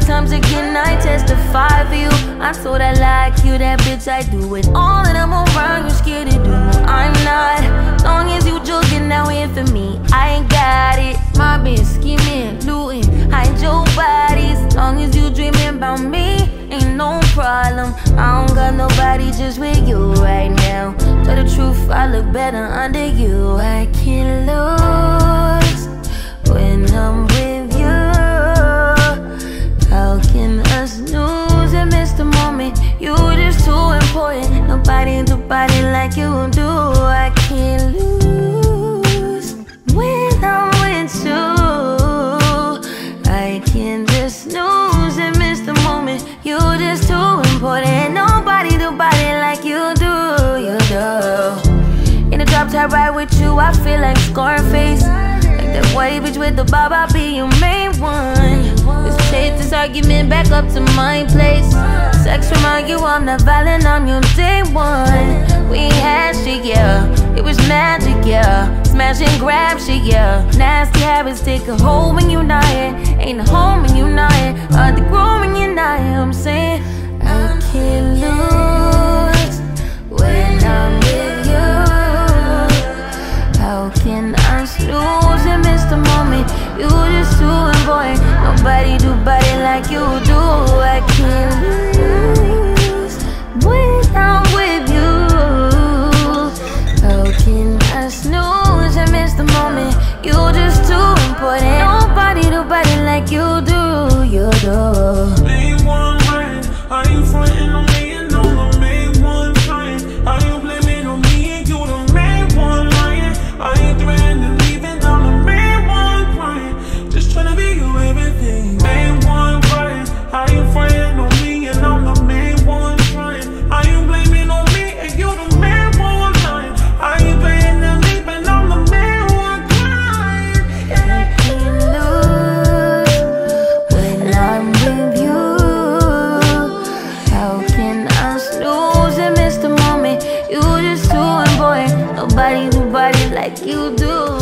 Several times again, I testify for you. I told I like you, that bitch, I do it. All that I'm around, you scared to do. I'm not. Long as you joking, now in for me. I ain't got it. My bitch scheming, looting, hide your bodies. Long as you dreaming about me, ain't no problem. I don't got nobody just with you right now. Tell the truth, I look better under you. I like you do. I can't lose when I'm with you. I can just snooze and miss the moment. You're just too important. Nobody do body like you do. You do. In the drop top ride with you, I feel like Scarface. Like that white bitch with the bob, I'll be your main one. Let's take this argument back up to my place. Remind you I'm not violent, I'm your day one. We had shit, yeah. It was magic, yeah. Smash and grab shit, yeah. Nasty habits take a hold when you're not here. Ain't a home when you're not here. Hard to grow when you're not here. I'm saying I can't lose when I'm with you. How can I snooze and miss the moment? You just too important. Nobody do body like you do. body, do body like you do.